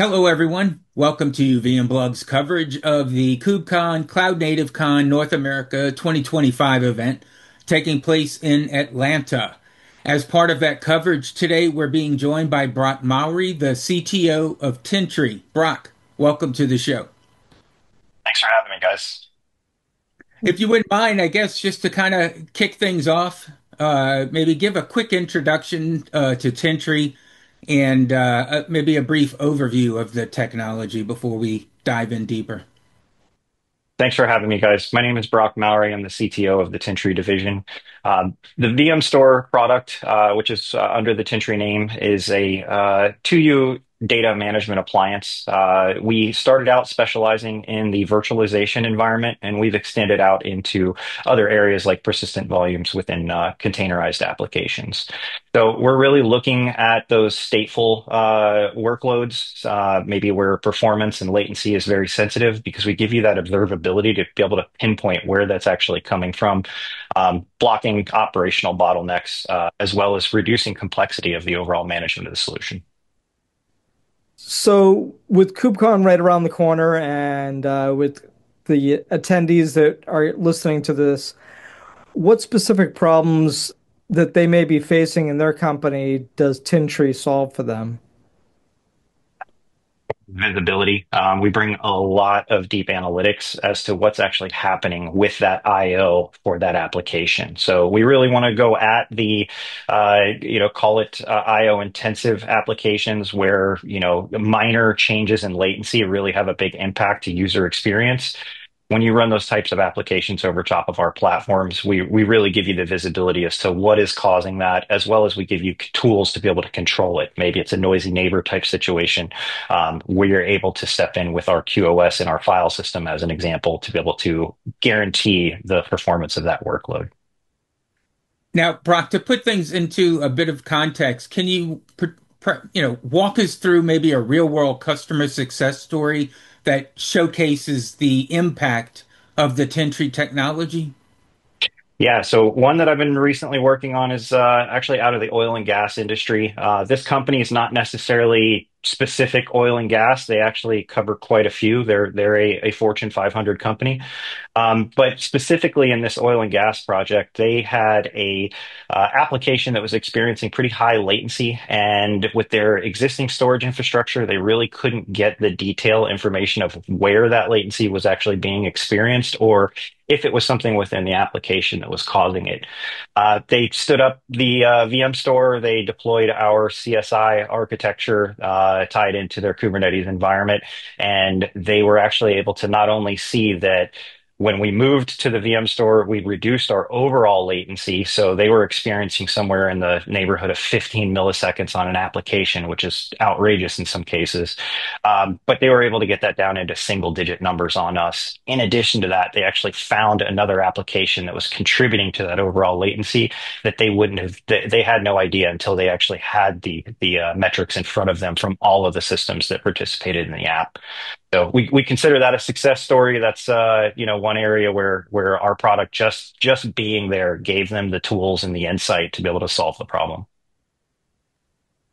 Hello, everyone. Welcome to VMblog's coverage of the KubeCon Cloud Native Con North America 2025 event taking place in Atlanta. As part of that coverage today, we're being joined by Brock Mowry, the CTO of Tintri. Brock, welcome to the show. Thanks for having me, guys. If you wouldn't mind, I guess just to kind of kick things off, uh, maybe give a quick introduction uh, to Tintri and uh, uh, maybe a brief overview of the technology before we dive in deeper. Thanks for having me, guys. My name is Brock Mowry. I'm the CTO of the Tintri division. Um, the VM Store product, uh, which is uh, under the Tintri name, is a uh, 2U data management appliance. Uh, we started out specializing in the virtualization environment, and we've extended out into other areas like persistent volumes within uh, containerized applications. So we're really looking at those stateful uh, workloads, maybe where performance and latency is very sensitive, because we give you that observability to be able to pinpoint where that's actually coming from, um, blocking operational bottlenecks, as well as reducing complexity of the overall management of the solution. So with KubeCon right around the corner and uh, with the attendees that are listening to this, what specific problems that they may be facing in their company does Tintri solve for them? Visibility. Um, we bring a lot of deep analytics as to what's actually happening with that IO for that application. So we really want to go at the, uh, you know, call it uh, IO intensive applications where, you know, minor changes in latency really have a big impact to user experience when you run those types of applications over top of our platforms, we, we really give you the visibility as to what is causing that, as well as we give you tools to be able to control it. Maybe it's a noisy neighbor type situation um, where you're able to step in with our QoS and our file system as an example to be able to guarantee the performance of that workload. Now, Brock, to put things into a bit of context, can you you know walk us through maybe a real world customer success story that showcases the impact of the Tintri technology? Yeah, so one that I've been recently working on is uh, actually out of the oil and gas industry. Uh, this company is not necessarily specific oil and gas. They actually cover quite a few. They're they're a, a Fortune 500 company, um, but specifically in this oil and gas project, they had a uh, application that was experiencing pretty high latency, and with their existing storage infrastructure, they really couldn't get the detail information of where that latency was actually being experienced or if it was something within the application that was causing it. Uh, they stood up the uh, VM store. They deployed our CSI architecture uh, tied into their Kubernetes environment. And they were actually able to not only see that when we moved to the VM store, we reduced our overall latency. So they were experiencing somewhere in the neighborhood of 15 milliseconds on an application, which is outrageous in some cases. Um, but they were able to get that down into single digit numbers on us. In addition to that, they actually found another application that was contributing to that overall latency that they wouldn't have, they had no idea until they actually had the, the uh, metrics in front of them from all of the systems that participated in the app. So we, we consider that a success story. That's uh, you know one area where where our product just just being there gave them the tools and the insight to be able to solve the problem.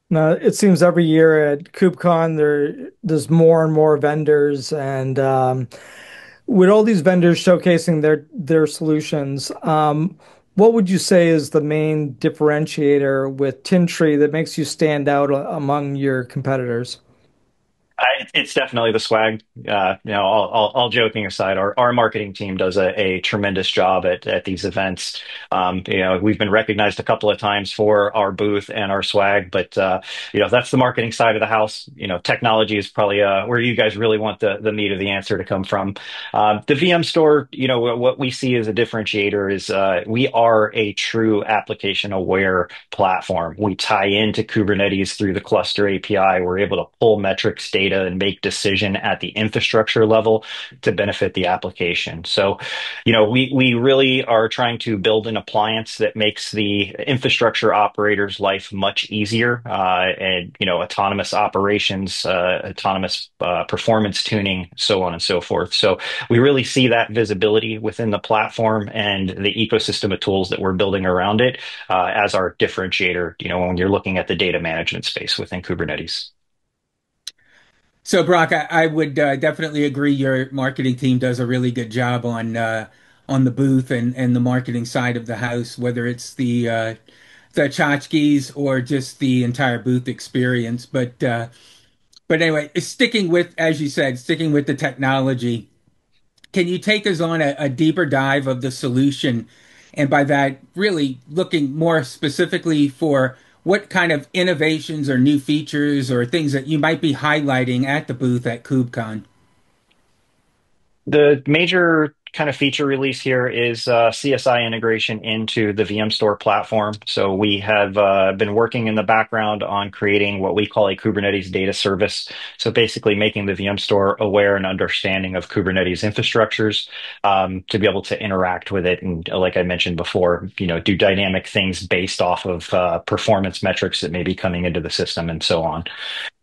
Now it seems every year at KubeCon there there's more and more vendors, and um, with all these vendors showcasing their their solutions, um, what would you say is the main differentiator with Tintri that makes you stand out among your competitors? I, it's definitely the swag. Uh, you know, all, all, all, joking aside, our, our marketing team does a, a tremendous job at, at these events. Um, you know, we've been recognized a couple of times for our booth and our swag, but uh, you know, that's the marketing side of the house. You know, technology is probably uh, where you guys really want the the meat of the answer to come from. Um, the VM store, you know, what we see as a differentiator is uh, we are a true application aware platform. We tie into Kubernetes through the cluster API. We're able to pull metrics data data and make decision at the infrastructure level to benefit the application. So, you know, we we really are trying to build an appliance that makes the infrastructure operator's life much easier, uh, and you know, autonomous operations, uh, autonomous uh, performance tuning, so on and so forth. So, we really see that visibility within the platform and the ecosystem of tools that we're building around it uh, as our differentiator. You know, when you're looking at the data management space within Kubernetes. So, Brock, I, I would uh, definitely agree. Your marketing team does a really good job on uh, on the booth and, and the marketing side of the house, whether it's the uh, the tchotchkes or just the entire booth experience. But uh, but anyway, sticking with, as you said, sticking with the technology. Can you take us on a, a deeper dive of the solution? And by that, really looking more specifically for what kind of innovations or new features or things that you might be highlighting at the booth at KubeCon? The major kind of feature release here is uh, CSI integration into the VM Store platform. So we have uh, been working in the background on creating what we call a Kubernetes data service. So basically making the VM Store aware and understanding of Kubernetes infrastructures um, to be able to interact with it. And like I mentioned before, you know, do dynamic things based off of uh, performance metrics that may be coming into the system and so on.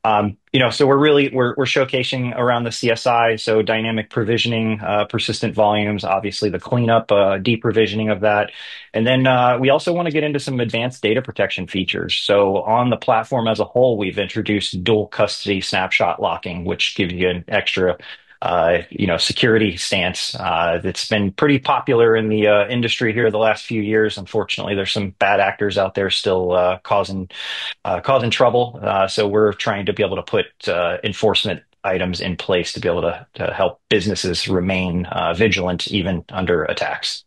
Um, you know, so we're really we're showcasing around the CSI, so dynamic provisioning, uh, persistent volumes, obviously the cleanup, uh, deprovisioning of that, and then uh, we also want to get into some advanced data protection features. So on the platform as a whole, we've introduced dual custody snapshot locking, which gives you an extra you know, security stance uh, that's been pretty popular in the uh, industry here the last few years. Unfortunately, there's some bad actors out there still uh, causing uh, causing trouble. Uh, so we're trying to be able to put enforcement items in place to be able to, to help businesses remain vigilant even under attacks.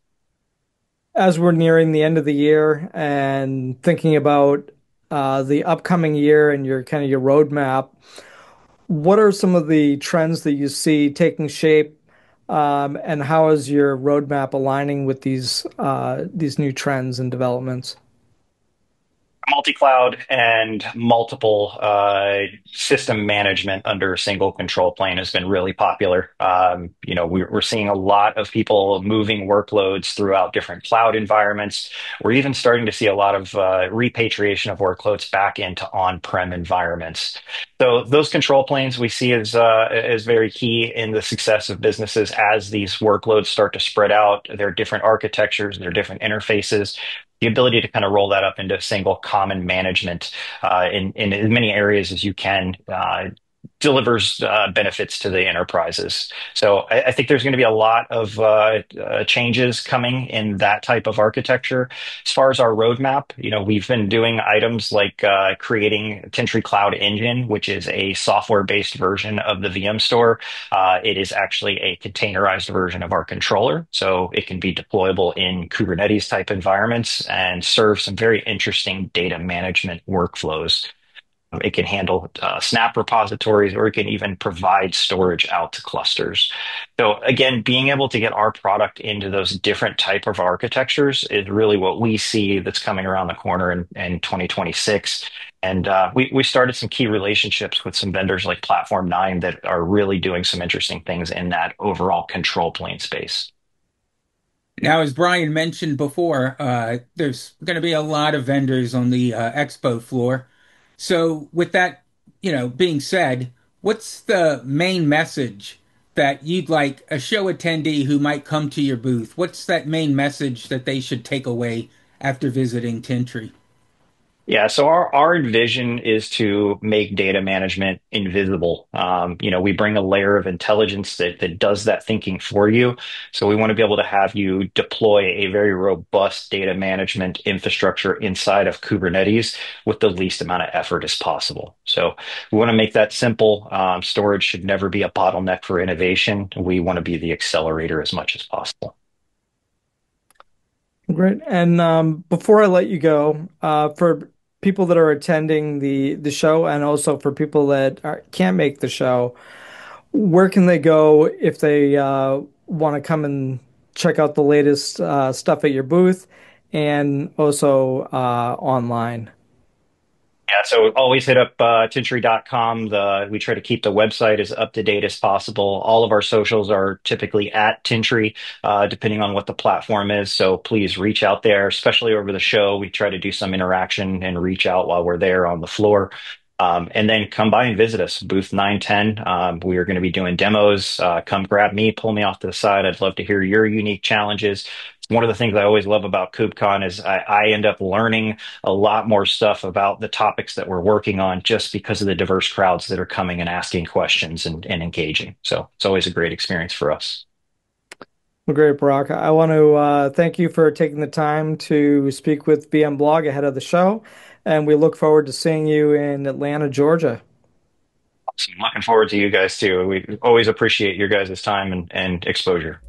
As we're nearing the end of the year and thinking about the upcoming year and your kind of your roadmap what are some of the trends that you see taking shape, um, and how is your roadmap aligning with these uh, these new trends and developments? Multi-cloud and multiple uh, system management under a single control plane has been really popular. Um, you know, we're, we're, seeing a lot of people moving workloads throughout different cloud environments. We're even starting to see a lot of uh, repatriation of workloads back into on-prem environments. So those control planes we see as uh, as very key in the success of businesses as these workloads start to spread out. There are different architectures, there are different interfaces the ability to kind of roll that up into a single common management uh, in, in as many areas as you can uh, delivers uh, benefits to the enterprises. So I, think there's going to be a lot of uh, uh, changes coming in that type of architecture. As far as our roadmap, you know, we've been doing items like creating Tintri Cloud Engine, which is a software-based version of the VM Store. It is actually a containerized version of our controller, so it can be deployable in Kubernetes type environments and serve some very interesting data management workflows. It can handle uh, Snap repositories, or it can even provide storage out to clusters. So again, being able to get our product into those different type of architectures is really what we see that's coming around the corner in, in 2026. And uh, we, we started some key relationships with some vendors like Platform 9 that are really doing some interesting things in that overall control plane space. Now, as Brian mentioned before, uh, there's going to be a lot of vendors on the expo floor. So, with that, you know, being said, what's the main message that you'd like a show attendee who might come to your booth? What's that main message that they should take away after visiting Tintri? Yeah, so our, our vision is to make data management invisible. Um, you know, we bring a layer of intelligence that, that does that thinking for you. So we want to be able to have you deploy a very robust data management infrastructure inside of Kubernetes with the least amount of effort as possible. So we want to make that simple. Um, storage should never be a bottleneck for innovation. We want to be the accelerator as much as possible. Great. And um, before I let you go, uh, for people that are attending the the show and also for people that are, can't make the show, where can they go if they uh, want to come and check out the latest uh, stuff at your booth and also uh, online? Yeah, so always hit up uh, Tintri.com. The, we try to keep the website as up to date as possible. All of our socials are typically at Tintri, uh, depending on what the platform is. So please reach out there, especially over the show. We try to do some interaction and reach out while we're there on the floor. Um, and then come by and visit us, booth 910. Um, we are going to be doing demos. Uh, come grab me, pull me off to the side. I'd love to hear your unique challenges, one of the things I always love about KubeCon is I, I, end up learning a lot more stuff about the topics that we're working on just because of the diverse crowds that are coming and asking questions and, and engaging. So it's always a great experience for us. Great, Brock. I want to uh, thank you for taking the time to speak with VMblog ahead of the show, and we look forward to seeing you in Atlanta, Georgia. Awesome. Looking forward to you guys too. We always appreciate your guys' time and, and exposure.